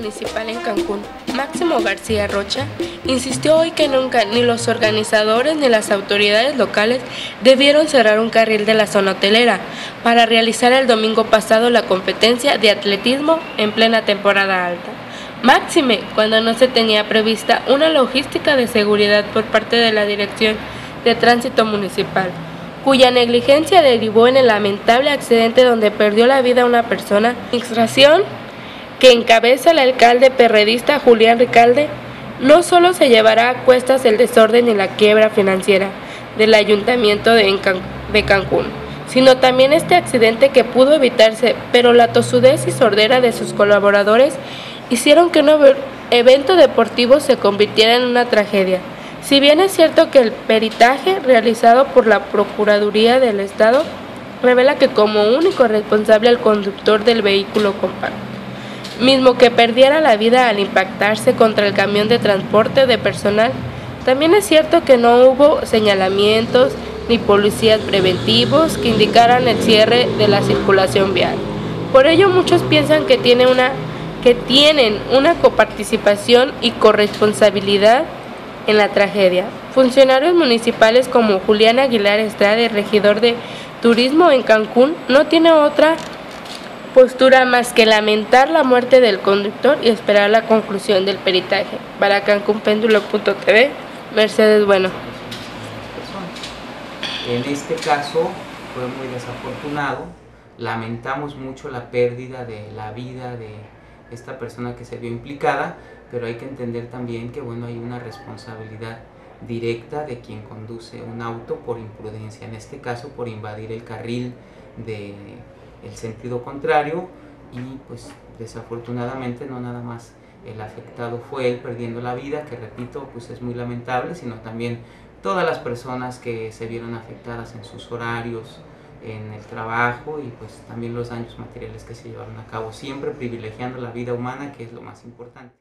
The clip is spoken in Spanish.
municipal en Cancún, Máximo García Rocha, insistió hoy que nunca ni los organizadores ni las autoridades locales debieron cerrar un carril de la zona hotelera para realizar el domingo pasado la competencia de atletismo en plena temporada alta. Máxime, cuando no se tenía prevista una logística de seguridad por parte de la Dirección de Tránsito Municipal, cuya negligencia derivó en el lamentable accidente donde perdió la vida una persona. Administración que encabeza el alcalde perredista Julián Ricalde, no solo se llevará a cuestas el desorden y la quiebra financiera del ayuntamiento de, Cancún, sino también este accidente que pudo evitarse, pero la tosudez y sordera de sus colaboradores hicieron que un evento deportivo se convirtiera en una tragedia. Si bien es cierto que el peritaje realizado por la Procuraduría del Estado revela que como único responsable el conductor del vehículo compacto, mismo que perdiera la vida al impactarse contra el camión de transporte de personal. También es cierto que no hubo señalamientos ni policías preventivos que indicaran el cierre de la circulación vial. Por ello muchos piensan que, tiene una, que tienen una coparticipación y corresponsabilidad en la tragedia. Funcionarios municipales como Julián Aguilar Estrada, regidor de Turismo en Cancún, no tiene otra postura más que lamentar la muerte del conductor y esperar la conclusión del peritaje. Para cancunpéndulo.tv, Mercedes Bueno. En este caso fue muy desafortunado, lamentamos mucho la pérdida de la vida de esta persona que se vio implicada, pero hay que entender también que bueno, hay una responsabilidad directa de quien conduce un auto por imprudencia, en este caso por invadir el carril de el sentido contrario y pues desafortunadamente no nada más el afectado fue él perdiendo la vida, que repito, pues es muy lamentable, sino también todas las personas que se vieron afectadas en sus horarios, en el trabajo y pues también los daños materiales que se llevaron a cabo, siempre privilegiando la vida humana, que es lo más importante.